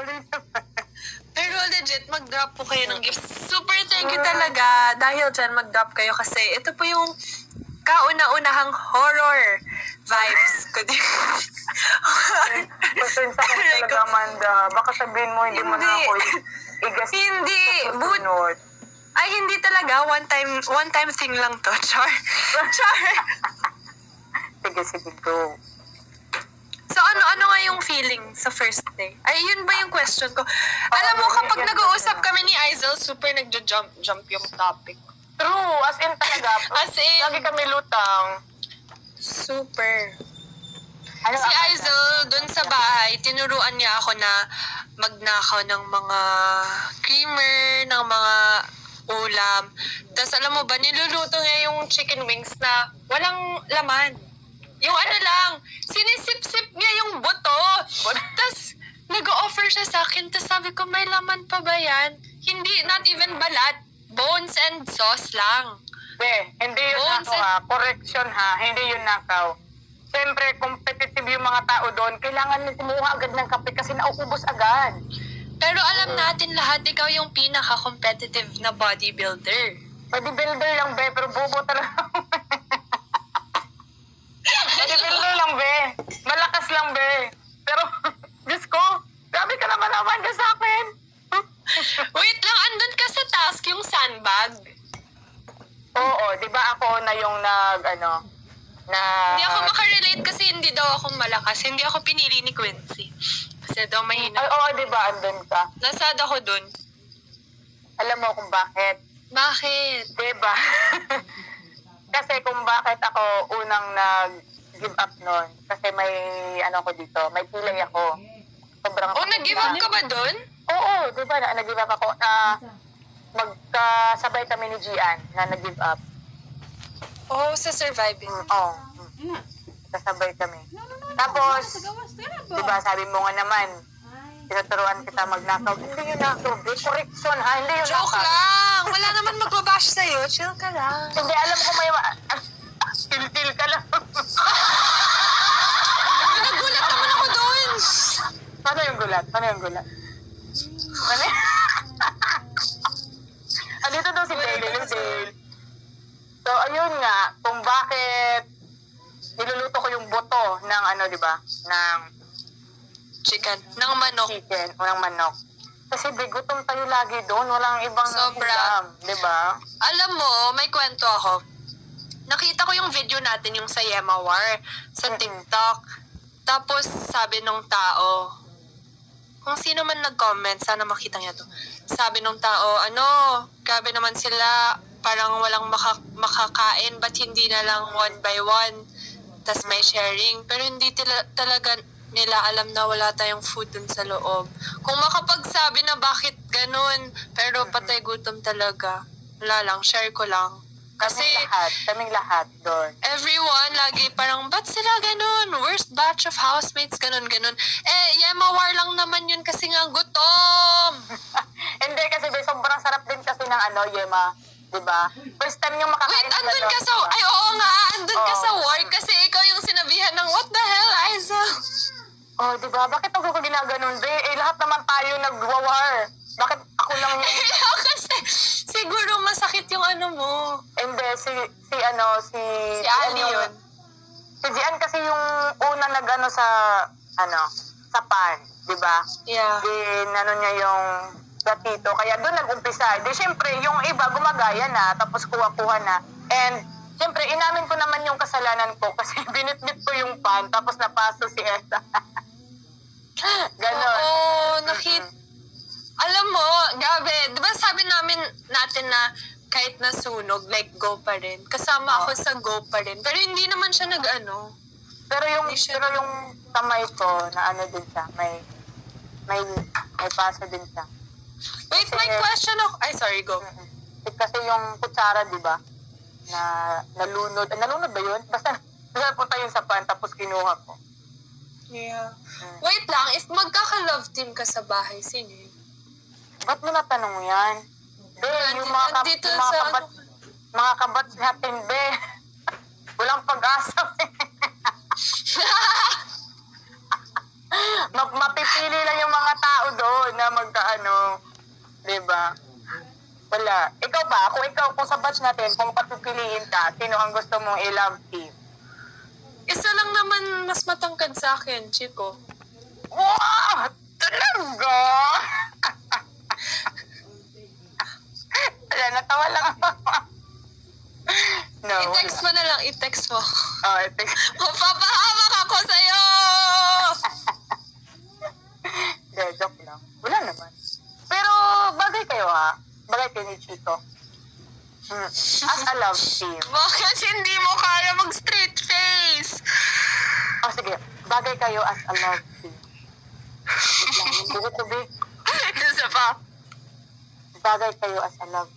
Sorry naman. Pero legit, mag-drop po kayo ng gifts. Super thank you talaga. Dahil dyan, mag-drop kayo kasi ito po yung kauna-unahang horror vibes ko din. Pasensya ka talaga, Amanda. Baka sabihin mo, hindi mo na Hindi. ako i-. Hindi. But, ay, hindi talaga. One time, one time thing lang to. Char. Char. Sige, sige, go. So ano ano nga yung feeling sa first day? Ay, yun ba yung question ko? Alam mo, kapag nag-uusap kami ni Aizel, super nagja-jump jump yung topic. True, as in talaga. As in- Lagi kami lutang. Super. Ano Si Aizel, dun sa bahay, tinuruan niya ako na magnakaw ng mga creamer, ng mga ulam. Tapos alam mo ba, niluluto niya yung chicken wings na walang laman. Yung ano lang, sinisip-sip niya yung buto. Tapos nag-offer siya sa akin. Tapos sabi ko, may laman pa ba yan? Hindi, not even balat. Bones and sauce lang. Be, hindi yun Bones nakaw and- ha. Correction ha. Hindi yun nakaw. Siyempre, competitive yung mga tao doon. Kailangan nila kumuha agad ng kape kasi nauubos agad. Pero alam natin lahat, ikaw yung pinaka-competitive na bodybuilder. Bodybuilder lang, be. Pero bobo talaga. Lang, be. Malakas lang, be. Pero, Diyos ko, grabe ka naman naman ka sa akin. Wait lang, andun ka sa task yung sandbag. Oo, di ba ako na yung nag, ano, na... Hindi ako makarelate kasi hindi daw ako malakas. Hindi ako pinili ni Quincy. Kasi daw mahina. oo, di ba, andun ka. Nasad ako dun. Alam mo kung bakit. Bakit? Di ba? kasi kung bakit ako unang nag-give up noon. Kasi may, ano ko dito, may pilay ako. Sobrang... O, nag-give up ka ba dun? Oo, di ba, na, nag-give up ako. Na, magkasabay kami ni Gian na nag-give up. Oo, sa surviving. Mm, Oo. Mm. Kasabay kami. Tapos, di ba, sabi mo nga naman, tinuturuan kita magnakaw. Hindi yun. Be, correction ha, hindi yun Joke lang! Wala naman magbabash sa'yo. Chill ka lang. Hindi, alam ko may... ma- Til-til ka lang. Nagulat naman ako dun. Paano yung gulat? Paano yung gulat? Ano? Andito daw si Dale, yung Dale. So, ayun nga, kung bakit niluluto ko yung buto ng ano, di ba? Ng Chicken. Ng manok. chicken o ng manok. Kasi bigutom tayo lagi doon. Walang ibang Sobra. di ba? Alam mo, may kwento ako. Nakita ko yung video natin, yung sa Yema War, sa TikTok. Tapos sabi nung tao, kung sino man nag-comment, sana makita niya to. Sabi nung tao, ano, grabe naman sila, parang walang maka- makakain, ba't hindi na lang one by one? tas may sharing. Pero hindi tila- talaga nila alam na wala tayong food dun sa loob. Kung makapagsabi na bakit ganun, pero patay gutom talaga. Wala lang, share ko lang. Kasi Kaming lahat. Kaming lahat doon. everyone lagi parang, ba't sila ganun? Worst batch of housemates, ganun, ganun. Eh, Yema War lang naman yun kasi nga gutom. Hindi, kasi be, sobrang sarap din kasi ng ano, Yema. Di ba? First time yung makakain Wait, andun ganun, ka sa, di ba? ay oo nga, andun ka Oo. sa work kasi ikaw yung sinabihan ng, what the hell, Aiza? Oh, di ba? Bakit ako ko ginaganon, be? Eh, lahat naman tayo nagwawar. Bakit ako lang yung... Kasi, siguro masakit yung ano mo. Si, si ano, si... Si Ali yun. Si Gian kasi yung una nag-ano sa, ano, sa pan, di ba? Yeah. Din, ano niya yung gatito. Kaya doon nag-umpisa. Di, syempre, yung iba gumagaya na, tapos kuha-kuha na. And, syempre, inamin ko naman yung kasalanan ko kasi binitbit ko yung pan, tapos napaso si Esa. Ganon. Oo, nakit... Alam mo, grabe, di ba sabi namin natin na kahit nasunog, like go pa rin. Kasama ako sa go pa rin. Pero hindi naman siya nag-ano. Pero yung, siya- pero yung kamay ko, na ano din siya, may, may, may paso din siya. Wait, may Kasi- question ako. Ay, sorry, go. Eh, Kasi yung kutsara, di ba? Na nalunod. Ah, nalunod ba yun? Basta, basta punta yun sa pan, tapos kinuha ko. Yeah. Wait lang, if magkaka-love team ka sa bahay, sino yun? Ba't mo natanong yan? Be, yung mga, kap- Andito yung mga sa kabat, mga kabat natin, be. Walang pag-asa, be. Ma- mapipili lang yung mga tao doon na magkaano. Di ba? Wala. Ikaw ba? Kung ikaw, kung sa batch natin, kung papipiliin ka, sino ang gusto mong i-love team? Isa lang naman mas matangkad sa akin, Chico. Wow! Talaga? Wala, natawa lang ako. no, I-text mo na lang, i-text mo. Oh, i-text. Mapapahamak ako sa'yo! Hindi, joke lang. Wala naman. Pero, bagay kayo ha. Bagay kayo ni Chico. Hmm. As a love team. Bakit hindi mo kaya mag-straight face? Oh, sige. Bagay kayo as a love team. Buko ko, be. Isa pa. Bagay kayo as a love